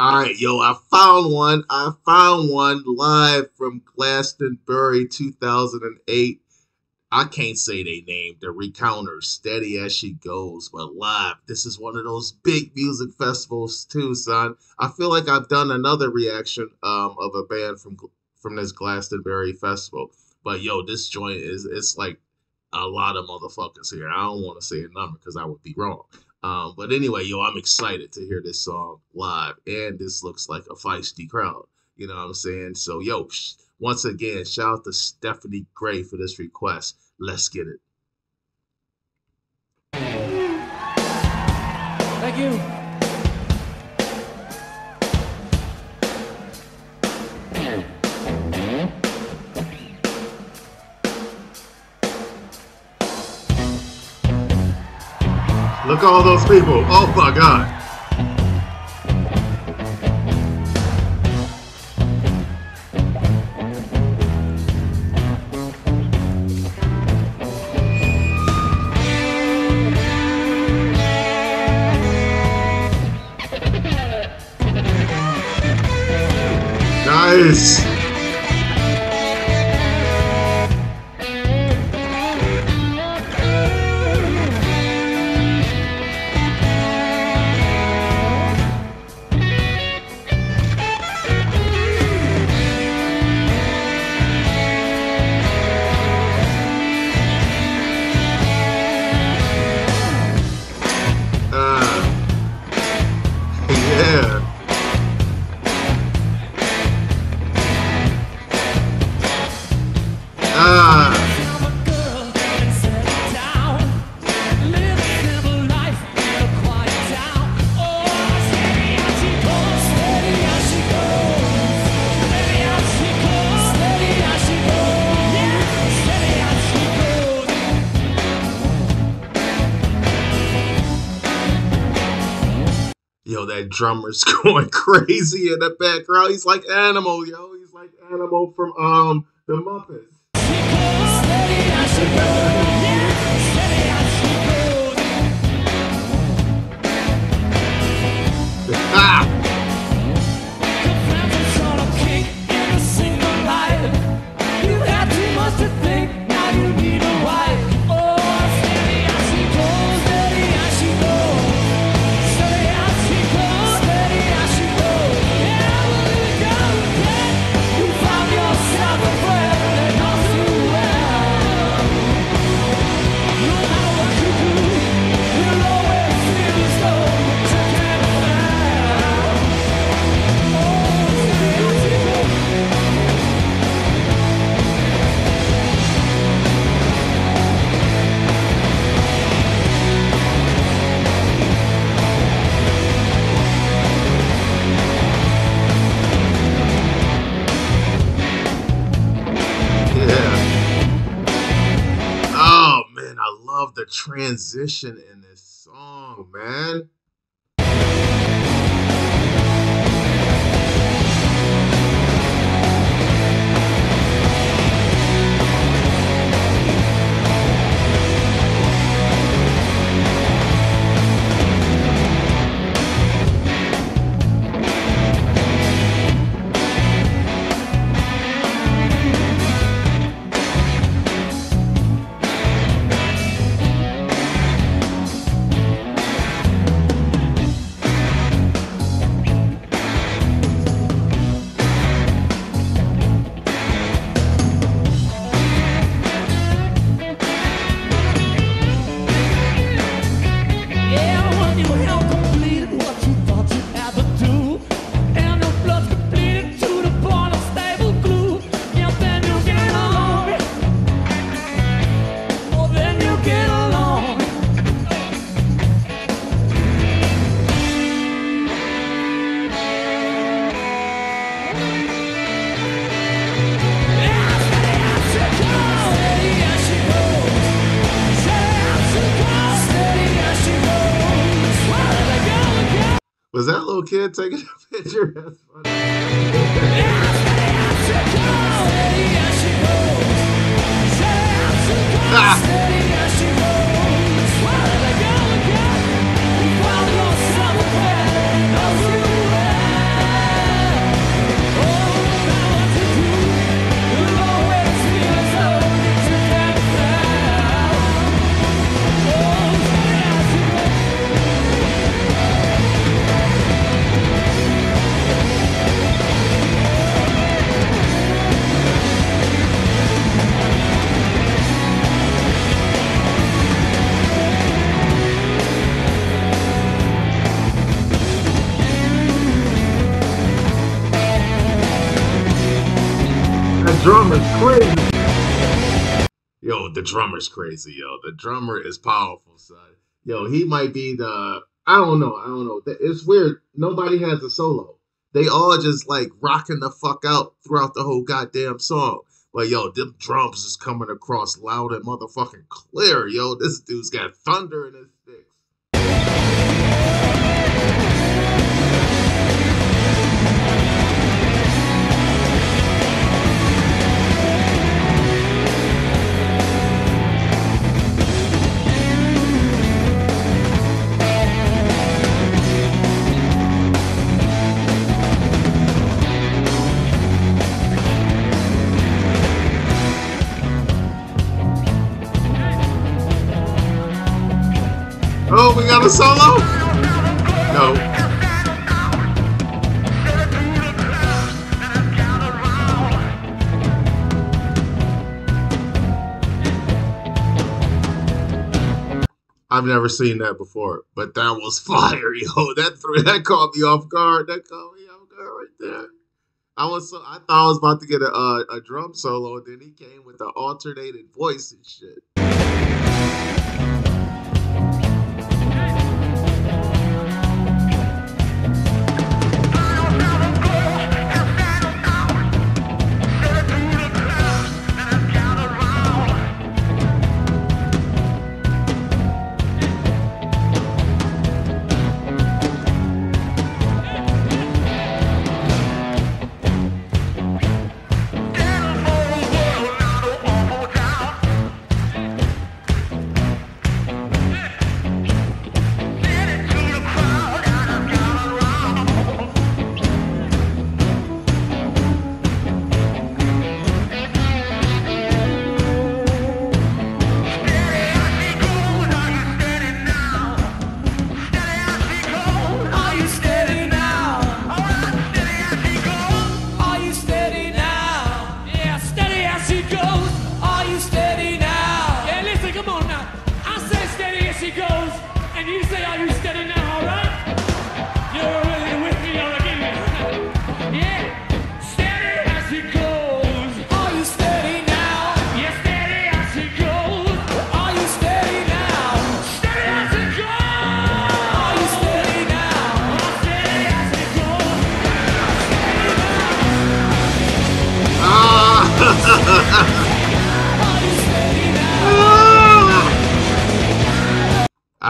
All right, yo, I found one. I found one live from Glastonbury 2008. I can't say they name the Recounters, steady as she goes, but live. This is one of those big music festivals too, son. I feel like I've done another reaction um, of a band from from this Glastonbury festival, but yo, this joint is it's like a lot of motherfuckers here. I don't want to say a number because I would be wrong. Um, but anyway, yo, I'm excited to hear this song live, and this looks like a feisty crowd. You know what I'm saying? So, yo, sh- once again, shout out to Stephanie Gray for this request. Let's get it. Thank you. Look at all those people. Oh my God. Nice. Yo, that drummer's going crazy in the background. He's like animal, yo. He's like animal from um the Muppets. Ah! Transition in this song, man. That little kid taking a picture? That's funny. drummer's crazy. Yo, the drummer's crazy, yo. The drummer is powerful, son. Yo, he might be the I don't know, I don't know. It's weird. Nobody has a solo. They all just like rocking the fuck out throughout the whole goddamn song. But yo, them drums is coming across loud and motherfucking clear, yo. This dude's got thunder in his solo? No. I've never seen that before, but that was fire, yo. That threw, that caught me off guard. That caught me off guard right there. I was so I thought I was about to get a a, a drum solo, and then he came with the alternated voice and shit.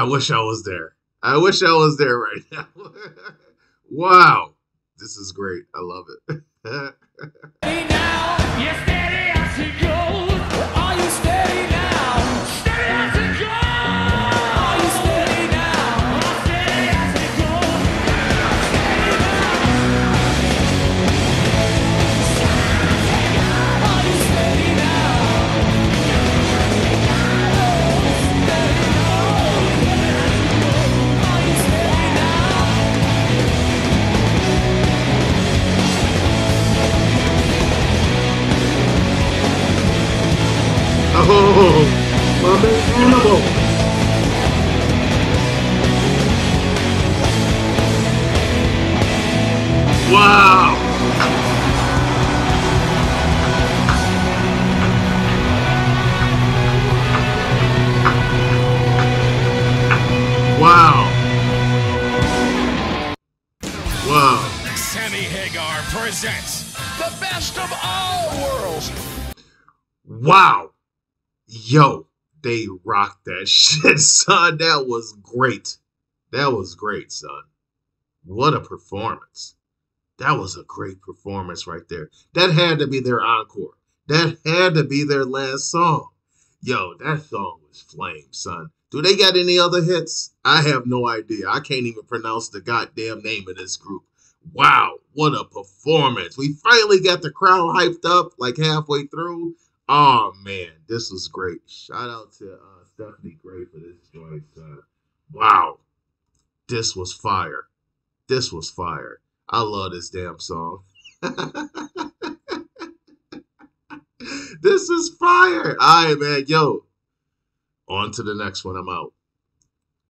I wish I was there. I wish I was there right now. wow. This is great. I love it. Oh. Wow. Wow. Wow. Sammy Hagar presents the best of all worlds. Wow. Yo, they rocked that shit, son. That was great. That was great, son. What a performance. That was a great performance right there. That had to be their encore. That had to be their last song. Yo, that song was flame, son. Do they got any other hits? I have no idea. I can't even pronounce the goddamn name of this group. Wow, what a performance. We finally got the crowd hyped up like halfway through. Oh man, this was great. Shout out to uh, Stephanie Gray for this joint. Uh, wow, this was fire. This was fire. I love this damn song. this is fire. All right, man. Yo, on to the next one. I'm out.